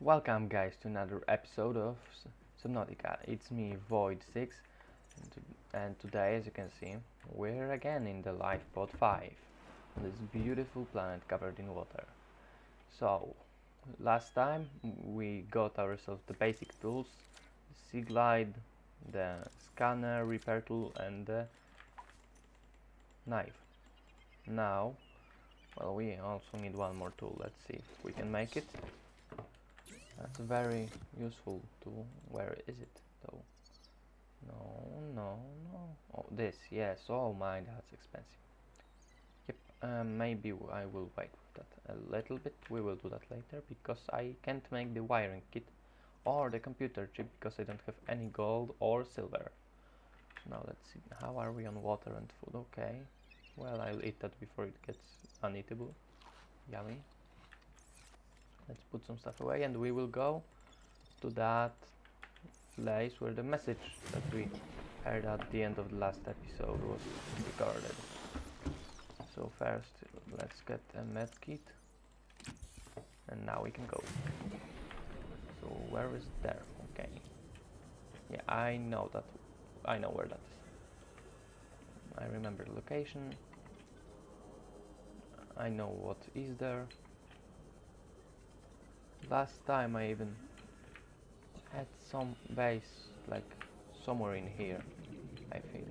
Welcome guys to another episode of Subnautica. It's me Void6 and, to- and today as you can see we're again in the Lifepod 5 on this beautiful planet covered in water. So last time we got ourselves the basic tools, the sea glide, the scanner, repair tool and the knife. Now well we also need one more tool, let's see if we can make it. That's very useful tool. Where is it though? No, no, no. Oh, this, yes. Oh my, that's expensive. Yep, um, maybe I will wait with that a little bit. We will do that later because I can't make the wiring kit or the computer chip because I don't have any gold or silver. Now let's see. How are we on water and food? Okay. Well, I'll eat that before it gets uneatable. Yummy. Let's put some stuff away and we will go to that place where the message that we heard at the end of the last episode was recorded. So first let's get a med kit and now we can go. So where is there? Okay. Yeah, I know that. I know where that is. I remember the location. I know what is there. Last time I even had some base like somewhere in here, I think.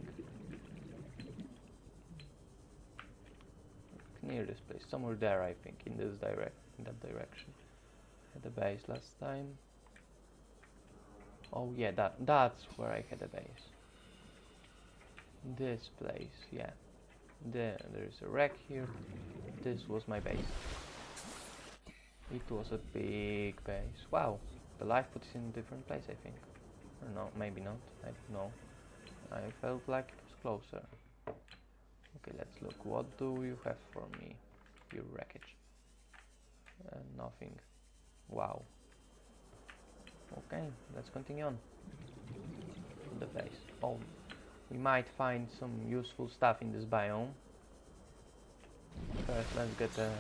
Near this place, somewhere there I think, in this direct in that direction. Had a base last time. Oh yeah, that that's where I had a base. This place, yeah. There there's a wreck here. This was my base. It was a big base. Wow, the life pod is in a different place, I think. Or no, maybe not. I don't know. I felt like it was closer. Okay, let's look. What do you have for me? Your wreckage. Uh, nothing. Wow. Okay, let's continue on. The base. Oh, we might find some useful stuff in this biome. First, let's get a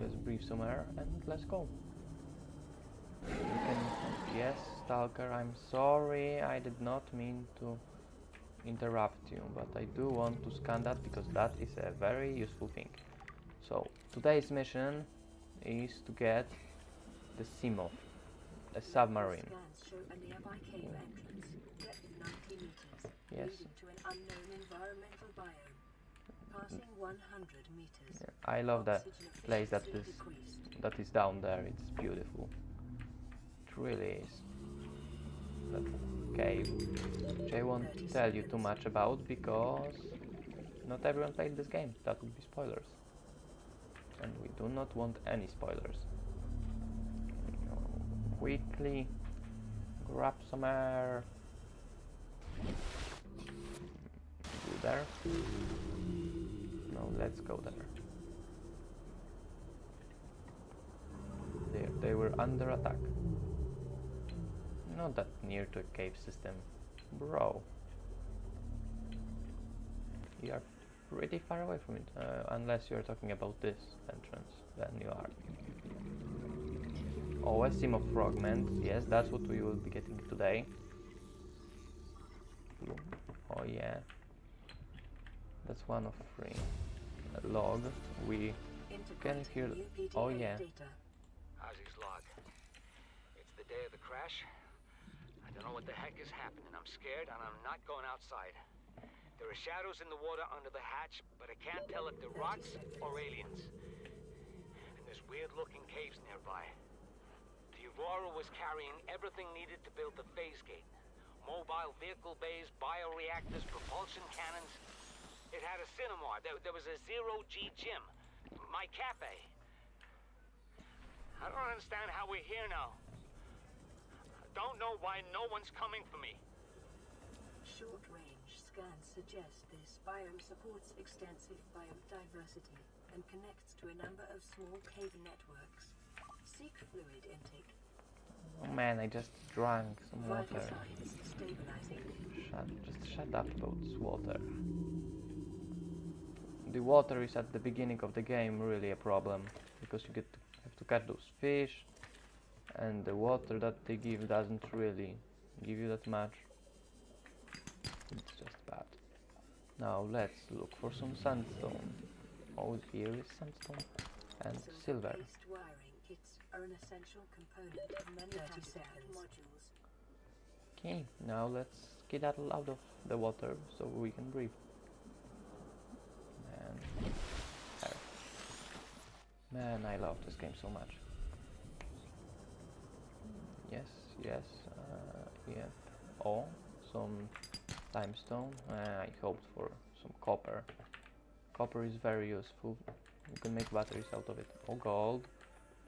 let's breathe some air and let's go. Can, yes, Stalker, I'm sorry, I did not mean to interrupt you, but I do want to scan that because that is a very useful thing. So, today's mission is to get the Seamoth, a submarine. A nearby cave entrance, depth 90 meters, Yes. Yeah, I love that place That this, that is down there. It's beautiful. It really is. That cave, which I won't tell you too much about because not everyone played this game. That would be spoilers, and we do not want any spoilers. Quickly grab some air. You there? No, let's go there. There, they were under attack. Not that near to a cave system. Bro. You are pretty far away from it. Uh, unless you're talking about this entrance. Then you are. Oh, a Seamoth fragments. Yes, that's what we will be getting today. Oh yeah. That's one of three. A log. We Integrating hear the- new PDA oh, yeah. data. Ozzy's log. It's the day of the crash. I don't know what the heck is happening. I'm scared and I'm not going outside. There are shadows in the water under the hatch, but I can't tell if they're rocks or aliens. And there's weird looking caves nearby. The Aurora was carrying everything needed to build the phase gate. Mobile vehicle bays, bioreactors, propulsion cannons. It had a cinema. There, there was a zero-G gym. My cafe. I don't understand how we're here now. I don't know why no one's coming for me. Short-range scans suggest this biome supports extensive biodiversity and connects to a number of small cave networks. Seek fluid intake. Oh man, I just drank some water. Shut, just shut up about this water. The water is at the beginning of the game really a problem because you get to, have to catch those fish and the water that they give doesn't really give you that much. It's just bad. Now let's look for some sandstone. Oh, here is sandstone and silver. Silver-based wiring kits are an essential component of many modules. Okay, now let's skedaddle out of the water so we can breathe. Man, there. Man, I love this game so much. Yes, yes, uh, yeah. Oh, some limestone. Uh, I hoped for some copper. Copper is very useful. You can make batteries out of it. Oh, gold.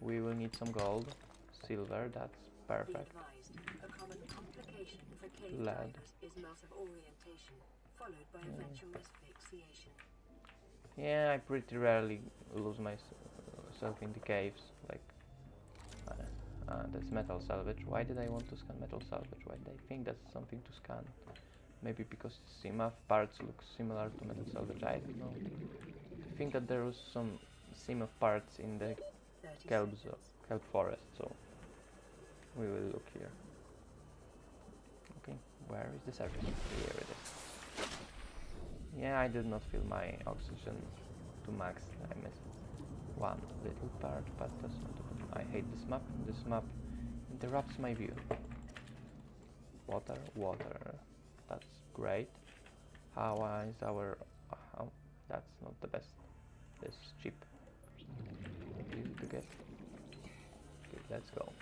We will need some gold. Silver, that's perfect. advised, a common complication for cave Lead. divers is loss of orientation, followed by eventual asphyxiation. Yeah, I pretty rarely lose myself in the caves. Like, uh, uh, that's metal salvage. Why did I want to scan metal salvage? Why did I think that's something to scan? Maybe because Seamoth parts look similar to metal salvage. I don't know. I think that there was some Seamoth parts in the 30 kelp, kelp forest, so we will look here. Okay, where is the surface? Here it is. Yeah, I did not fill my oxygen to max. I missed one little part, but that's not a problem. I hate this map. This map interrupts my view. Water, water. That's great. How uh, our... How? That's not the best. This is cheap. Easy to get. Okay, let's go.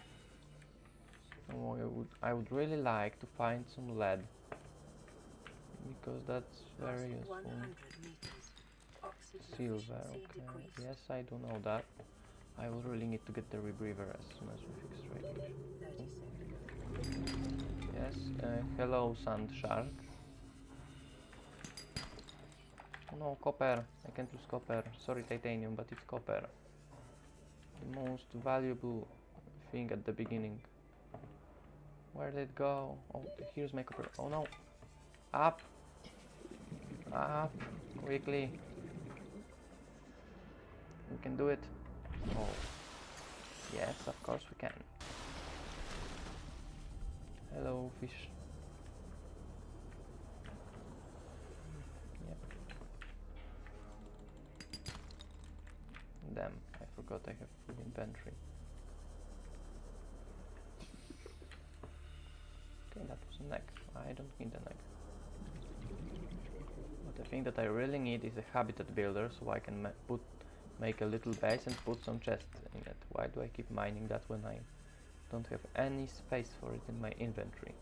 Oh, I would, I would really like to find some lead because that's very useful. 100 meters. Oxygen Silver, okay. Yes, I do know that. I will really need to get the rebreather as soon as we fix radiation. 30. Yes, uh, hello sand shark. Oh no, copper. I can't use copper. Sorry, titanium, but it's copper. The most valuable thing at the beginning. Where did it go? Oh, here's my copper. Oh no. Up. Up. Quickly. Can do it. Oh. Yes, of course we can. Hello, fish. Yep. Damn, I forgot I have full inventory. Okay, that was an egg. I don't need an egg. But the thing that I really need is a habitat builder so I can put make a little base and put some chests in it. Why do I keep mining that when I don't have any space for it in my inventory?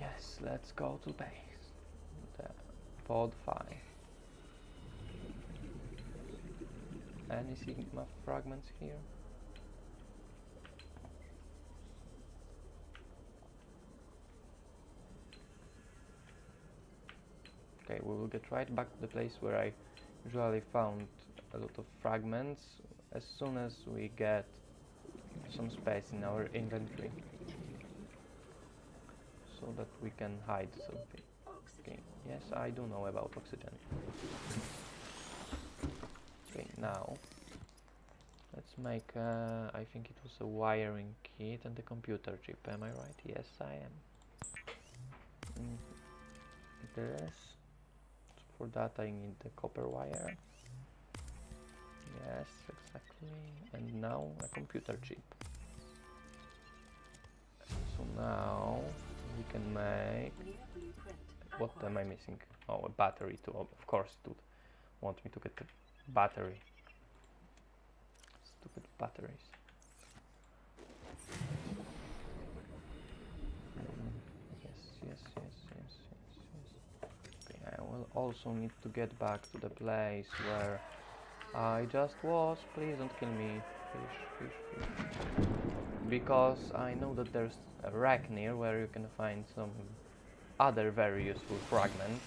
Yes, let's go to base. The pod 5. Any Seamoth fragments here? Okay, we will get right back to the place where I usually found a lot of fragments as soon as we get some space in our inventory so that we can hide something. Okay, yes, I do know about oxygen. Okay, now let's make, uh, I think it was a wiring kit and a computer chip, am I right? Yes, I am. Mm, this, for that I need the copper wire. Yes, exactly. And now a computer chip. So now we can make what am I missing? Oh, a battery too. Of course would want me to get the battery. Stupid batteries. Mm, Yes, yes, yes, yes, yes, yes. Okay, I will also need to get back to the place where I just was. Please don't kill me. Fish, fish, fish. Because I know that there's a rack near where you can find some other very useful fragments.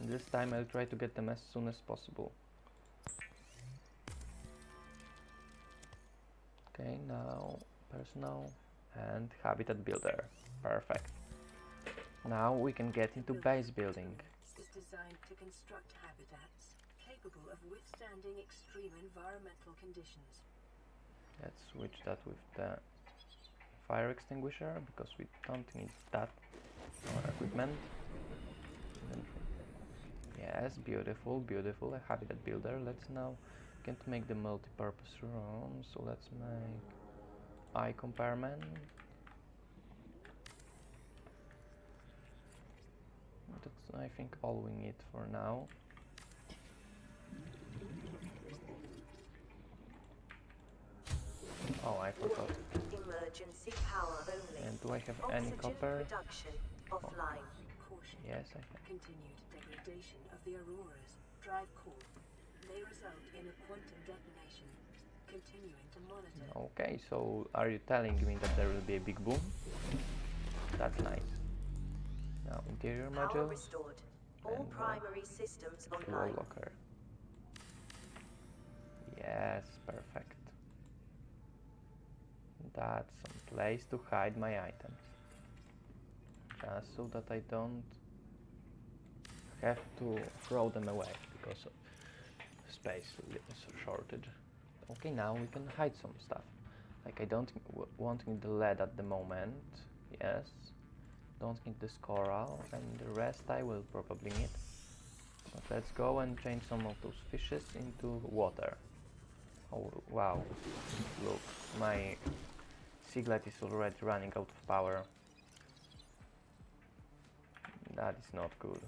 This time I'll try to get them as soon as possible. Okay, now personal and habitat builder. Perfect. Now we can get into base building. is designed to construct habitats capable of withstanding extreme environmental conditions. Let's switch that with the fire extinguisher because we don't need that on equipment. Yes, beautiful, beautiful. A habitat builder. Let's now can't make the multi-purpose room, so let's make eye compartment. That's I think all we need for now. Oh, I forgot. Emergency power only. And do I have any copper? production oh. offline. Caution. Yes, I have. Continued degradation of the Auroras. Drive core. May result in a quantum detonation. Continuing to monitor. Okay, so are you telling me that there will be a big boom? That's nice. Now, interior module, restored. All and, uh, primary systems online. locker. Yes, perfect. That's some place to hide my items. Just so that I don't have to throw them away because of space shortage. Okay, now we can hide some stuff. Like I don't w- want need the lead at the moment. Yes. Don't need this coral and the rest I will probably need. But let's go and change some of those fishes into water. Oh wow. Look, my Seaglide is already running out of power. That is not good.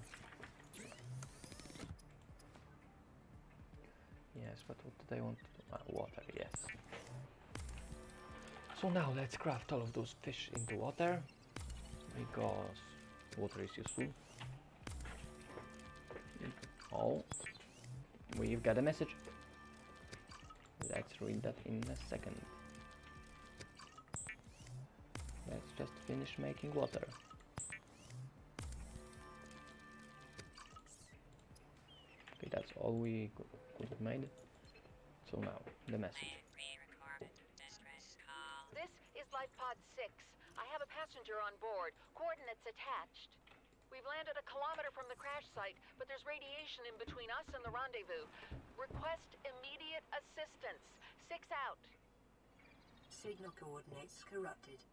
Yes, but what did I want to do? Ah, water, yes. So now let's craft all of those fish into water because water is useful. Oh, we've got a message. Let's read that in a second. Let's just finish making water. Okay, that's all we could, made. So now, the message. This is Life Pod 6. I have a passenger on board. Coordinates attached. We've landed a kilometer from the crash site, but there's radiation in between us and the rendezvous. Request immediate assistance. Six out. Signal coordinates corrupted.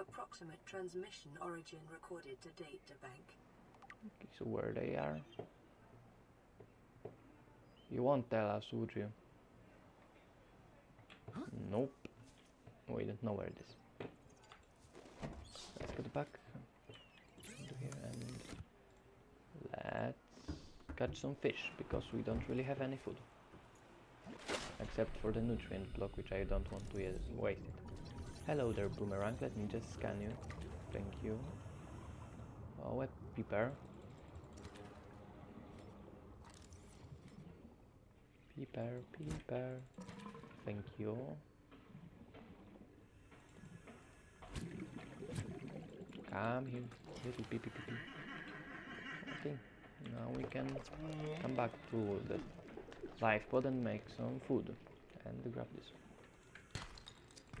Approximate transmission origin recorded to date. data bank. Okay, so where they are? You won't tell us, would you? Nope. We don't know where it is. Let's get back into here and let's catch some fish because we don't really have any food. Except for the nutrient block which I don't want to waste it. Hello there boomerang, let me just scan you. Thank you. Oh, a peeper. Peeper, peeper. Thank you. Come here, little pee pee. Okay, now we can come back to the life pod and make some food. And grab this.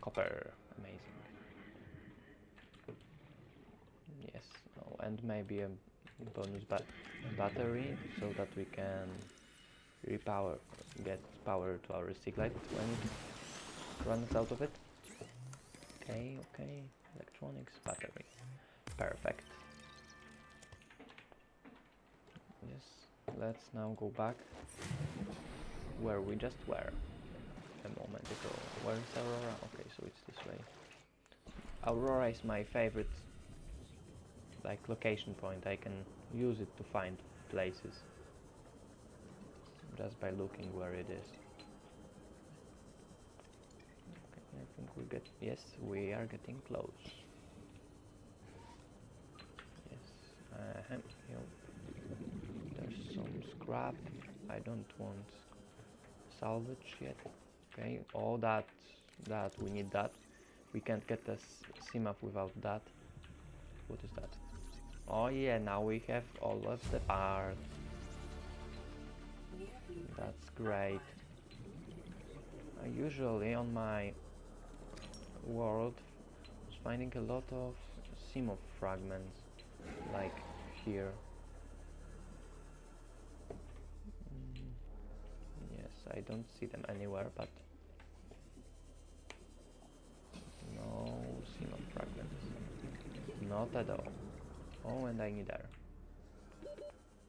Copper, amazing. Yes, oh, and maybe a bonus ba battery so that we can repower, get power to our stick light when it runs out of it. Okay, okay, electronics battery, perfect. Yes, let's now go back where we just were a moment ago. Where is Aurora? Okay, so it's this way. Aurora is my favorite like location point. I can use it to find places just by looking where it is. Okay, I think we get yes, we are getting close. Yes, uh, there's some scrap. I don't want salvage yet. Okay, all that that we need that. We can't get a Seamoth without that. What is that? Oh yeah, now we have all of the parts. That's great. I usually on my world was finding a lot of Seamoth fragments, like here. Mm, I don't see them anywhere, but no Seamoth fragments. Not at all. Oh, and I need air.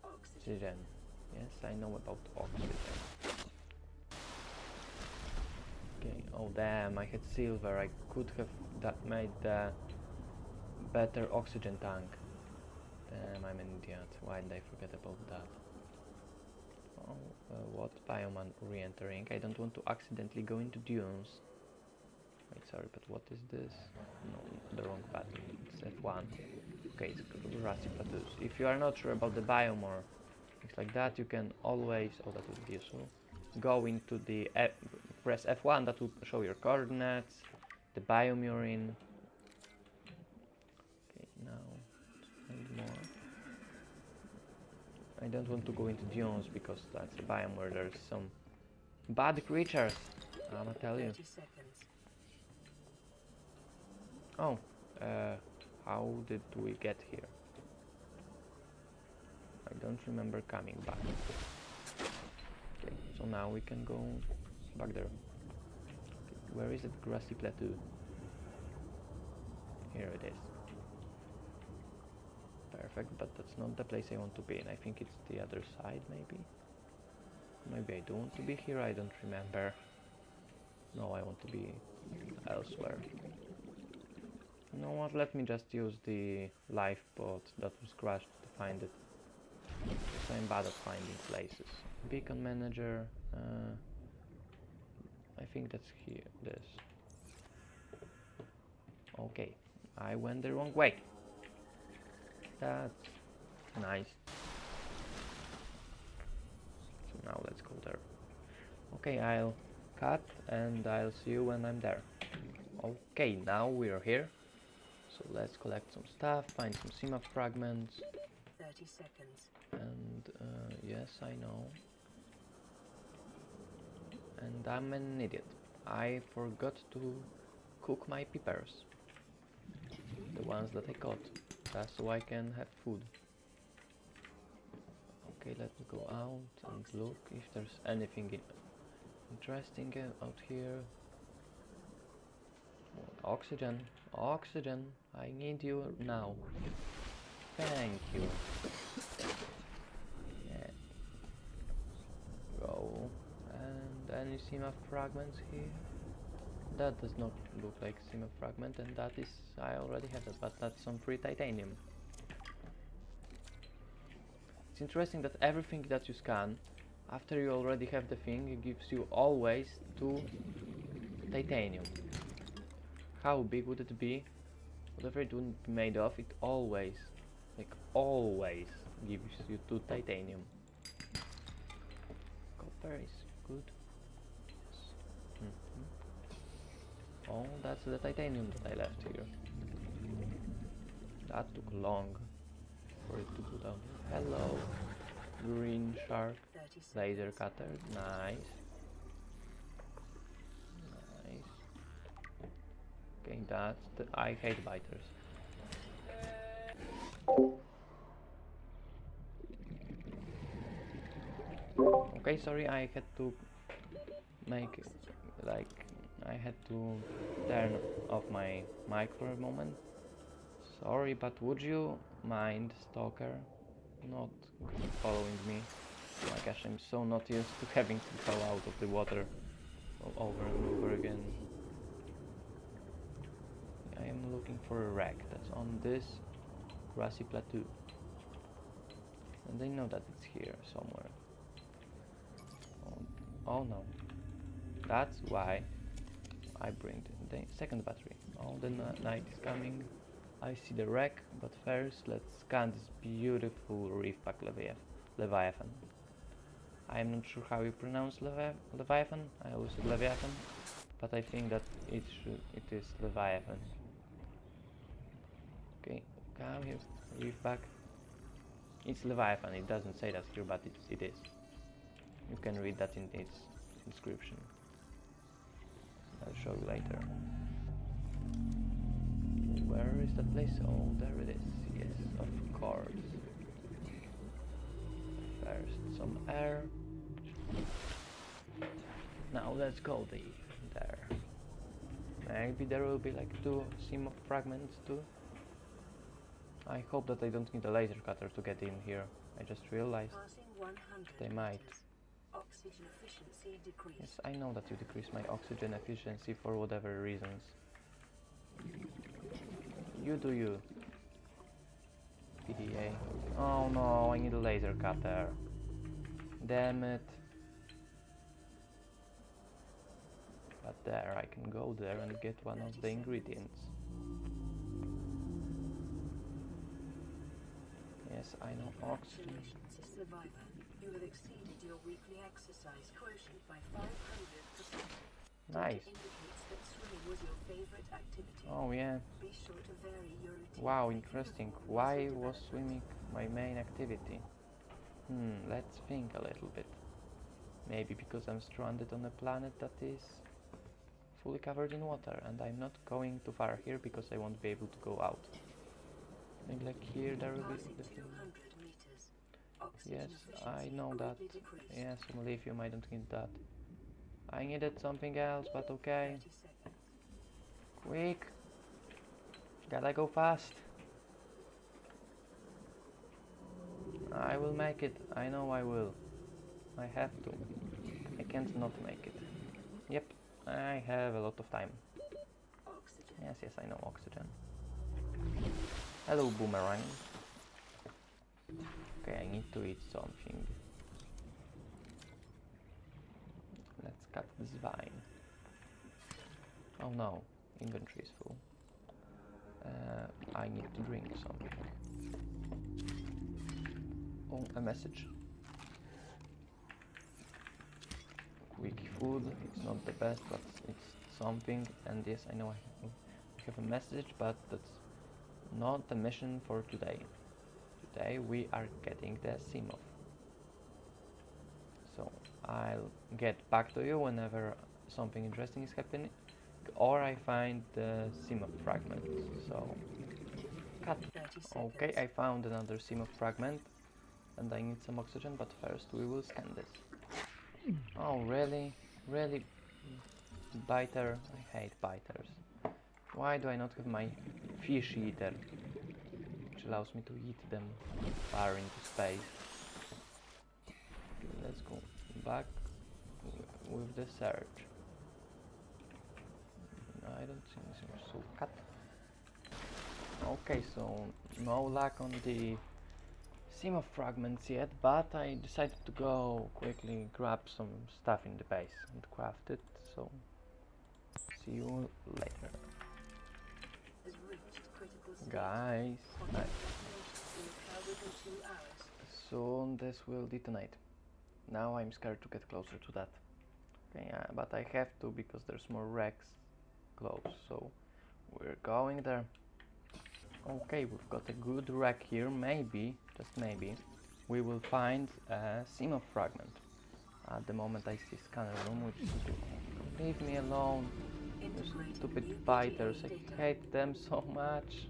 Oxygen. Yes, I know about oxygen. Okay. Oh damn! I had silver. I could have that made the better oxygen tank. Damn, I'm an idiot. Why did I forget about that? Oh, uh, what biome re-entering? I don't want to accidentally go into dunes. Wait, sorry, but what is this? No, the wrong button. It's F1. Okay, it's grassy plateaus. If you are not sure about the biome or things like that, you can always, oh that would be useful, go into the, press F1, that will show your coordinates, the biome you're in. Okay, now, more. I don't want to go into dunes because that's a biome where there's some bad creatures. I'ma tell you. Oh, uh, how did we get here? I don't remember coming back. Okay, so now we can go back there. Okay, where is it? Grassy plateau. Here it is. Perfect, but that's not the place I want to be in. I think it's the other side, maybe? Maybe I don't want to be here, I don't remember. No, I want to be elsewhere. You know what, let me just use the lifeboat that was crashed to find it. I'm bad at finding places. Beacon manager, uh, I think that's here, this. Okay, I went the wrong way. That's nice. So now let's go there. Okay, I'll cut and I'll see you when I'm there. Okay, now we're here. So let's collect some stuff, find some Seamoth fragments, 30 seconds. and uh, yes, I know. And I'm an idiot. I forgot to cook my peppers. The ones that I caught. That's so I can have food. Okay, let me go out and look if there's anything interesting out here. Oxygen, oxygen, I need you now. Thank you. Yeah. Go. Any fragments here? That does not look like Seamoth fragment and that is, I already have that, but that's some free titanium. It's interesting that everything that you scan, after you already have the thing, it gives you always two titanium. How big would it be? Whatever it would be made of, it always, like always, gives you two titanium. Copper is good. Yes. Mhm. Oh, that's the titanium that I left here. That took long for it to go down. Hello, green shark. Laser cutter, nice. Nice. Okay, that's the I hate biters. Okay, sorry, I had to make like I had to turn off my mic for a moment. Sorry, but would you mind, stalker, not following me? Oh my gosh, I'm so not used to having to go out of the water over and over again. I am looking for a wreck that's on this grassy plateau. And I know that it's here somewhere. Oh, oh no. That's why I bring the, second battery. Oh, the night is coming. I see the wreck, but first let's scan this beautiful reef pack Leviathan. I am not sure how you pronounce Levi- Leviathan. I always said Leviathan, but I think that it should it is Leviathan. Okay, come here, Reefback. It's Leviathan. It doesn't say that here, but it, it is. You can read that in its description. I'll show you later. Where is that place? Oh, there it is. Yes, of course. First, some air. Now let's go the there. Maybe there will be like two of fragments too. I hope that I don't need a laser cutter to get in here. I just realized. They might. Oxygen efficiency decreased. Yes, I know that you decrease my oxygen efficiency for whatever reasons. You do you. PDA. Oh no, I need a laser cutter. Damn it. But there, I can go there and get one of the ingredients. Yes, I know oxygen. You have exceeded your weekly exercise quotient by 500%. Nice. That swimming was your favorite activity. Oh yeah. Be sure to vary your. Wow, Thank you for interesting. Why was swimming my main activity? Hmm, let's think a little bit. Maybe because I'm stranded on a planet that is fully covered in water and I'm not going too far here because I won't be able to go out. Maybe like here there will be Yes, I know that. Yes, some lithium, I don't need that. I needed something else, but okay. Quick! Gotta go fast. I will make it. I know I will. I have to. I can't not make it. Yep, I have a lot of time. Yes, yes, I know oxygen. Hello, boomerang. Okay, I need to eat something. Let's cut this vine. Oh no, inventory is full. Uh, I need to drink something. Oh, a message. Quick food, it's not the best, but it's something. And yes, I know I have, I have a message, but that's not the mission for today. Today we are getting the Seamoth. So I'll get back to you whenever something interesting is happening or I find the Seamoth fragment. So cut. Okay, I found another Seamoth fragment and I need some oxygen, but first we will scan this. Oh really? Really? Biter? I hate biters. Why do I not have my fish eater? Allows me to eat them far into space. Let's go back with the search. I don't see anything. So cut. Okay, so no luck on the Seamoth fragments yet, but I decided to go quickly grab some stuff in the base and craft it. So see you later, guys. Contact I- detonation will occur within two hours. soon this will detonate. Now I'm scared to get closer to that. Okay, yeah, but I have to because there's more wrecks close. So we're going there. Okay, we've got a good wreck here. Maybe, just maybe, we will find a Seamoth fragment. At the moment I see scanner room, which is leave me alone. Those stupid biters, I hate them so much.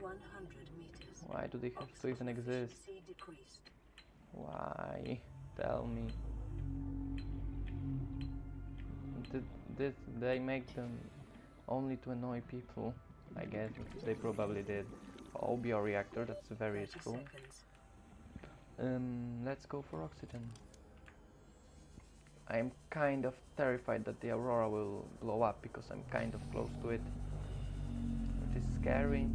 Passing 100 meters. Why do they have to even exist? Why? Tell me. Did, did they make them only to annoy people? I guess they probably did. Oh, bioreactor, that's very 30 useful. Um, let's go for oxygen. I'm kind of terrified that the aurora will blow up because I'm kind of close to it. Which is. Scary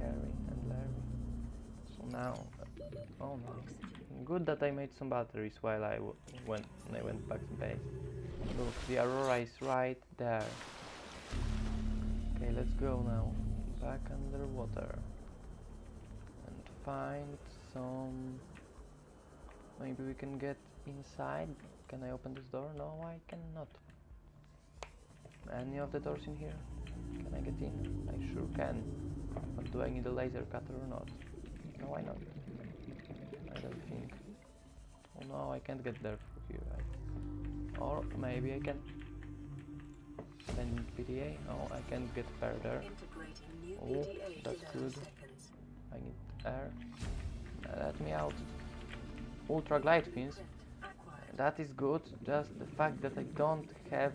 and Larry. So now, oh no. Good that I made some batteries while I went I went back to base. Look, the aurora is right there. Okay, let's go now. Back underwater and find some. Maybe we can get inside. Can I open this door? No, I cannot. Any of the doors in here? Can I get in? I sure can. But do I need a laser cutter or not? No, why not? I don't think. Oh no, I can't get there through here, right? Or maybe I can. Send PDA? No, I can't get further. Oh, that's good. I need air. Let me out. Ultra glide fins. That is good. Just the fact that I don't have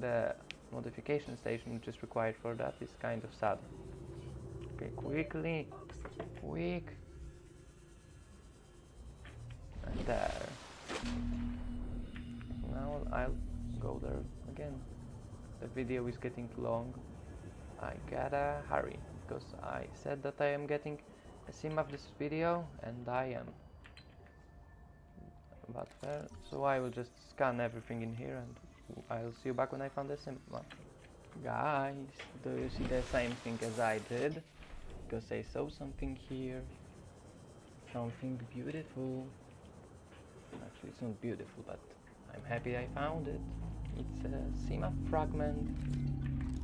the modification station which is required for that is kind of sad. Okay, quickly, quick. And there. Now I'll go there again. The video is getting long. I gotta hurry because I said that I am getting a Seamoth this video and I am. But fair, so I will just scan everything in here and I'll see you back when I found the sim. Well, guys, do you see the same thing as I did? Because I saw something here. Something beautiful. Actually, it's not beautiful, but I'm happy I found it. It's a Seamoth fragment.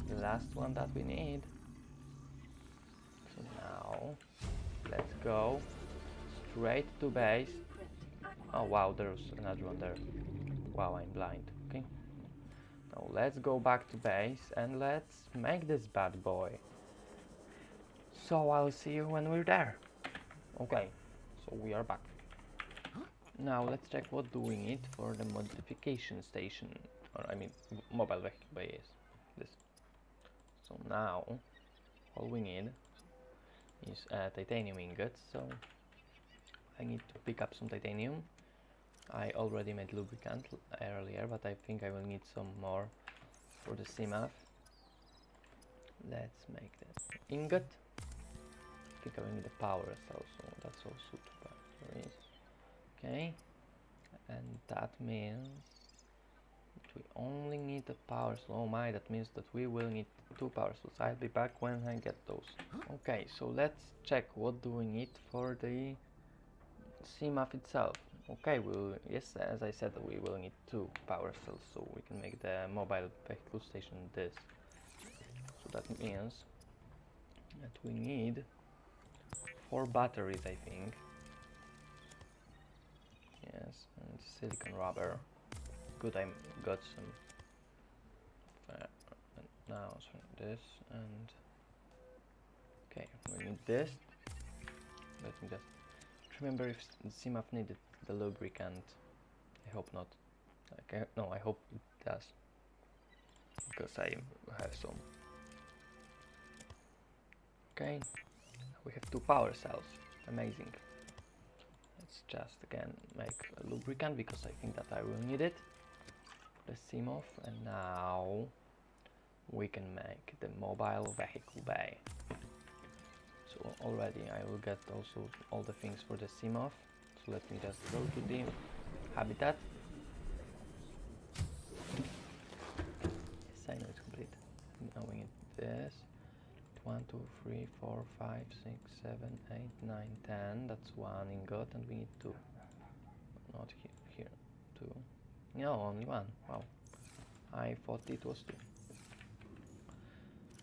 The last one that we need. So now, let's go straight to base. Oh wow, there's another one there. Wow, I'm blind. Okay. Now let's go back to base and let's make this bad boy. So I'll see you when we're there. Okay, so we are back. Now let's check what do we need for the modification station, or I mean mobile vehicle base. This. So now all we need is a titanium ingot. So I need to pick up some titanium. I already made lubricant earlier, but I think I will need some more for the Seamoth. Let's make this ingot. Think I will need a power cell, so that's also too two batteries. Okay, and that means that we only need the power cell. Oh my, that means that we will need two power cells. I'll be back when I get those. Okay, so let's check what do we need for the Seamoth itself. Okay, we'll, yes, as I said, we will need two power cells, so we can make the mobile vehicle station this. So that means that we need four batteries, I think. Yes, and silicon rubber. Good, I got some. Uh, now, so this and okay, we need this. Let me just remember if Seamoth needed the lubricant. I hope not. Okay, no, I hope it does. Because I have some. Okay, we have two power cells. Amazing. Let's just again make a lubricant because I think that I will need it. The Seamoth and now we can make the mobile vehicle bay. So already I will get also all the things for the Seamoth. So let me just go to the habitat. Yes, I know it's complete. Now we need this. 1, 2, 3, 4, 5, 6, 7, 8, 9, 10. That's one ingot and we need two. Not here, here. Two. No, only one. Wow. I thought it was two.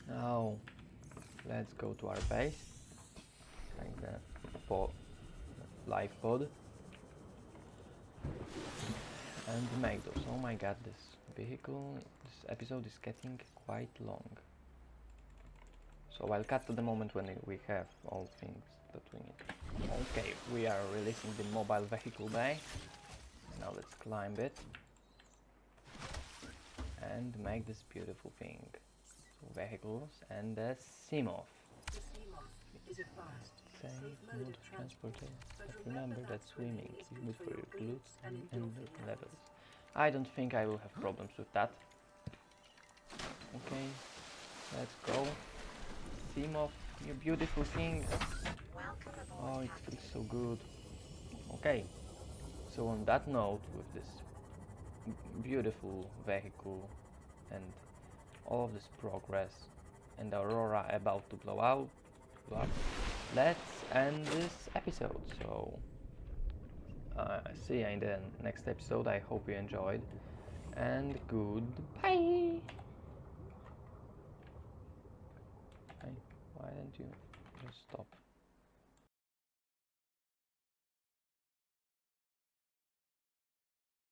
Now, let's go to our base. Like the live pod. And make those. Oh my god, this vehicle, this episode is getting quite long. So I'll cut to the moment when we have all things that we need. Okay, we are releasing the mobile vehicle bay. Now let's climb it. And make this beautiful thing. So vehicles and the. The Seamoth is a safe mode of of transport. transportation. But remember that swimming is good for your glutes and and levels. I don't think I will have problems with that. Okay, let's go. Seamoth, you beautiful thing. Oh, it feels so good. Okay, so on that note, with this beautiful vehicle and all of this progress and Aurora about to blow out, blow up, let's end this episode. So, uh, see you in the next episode. I hope you enjoyed, and goodbye. Why don't you just stop?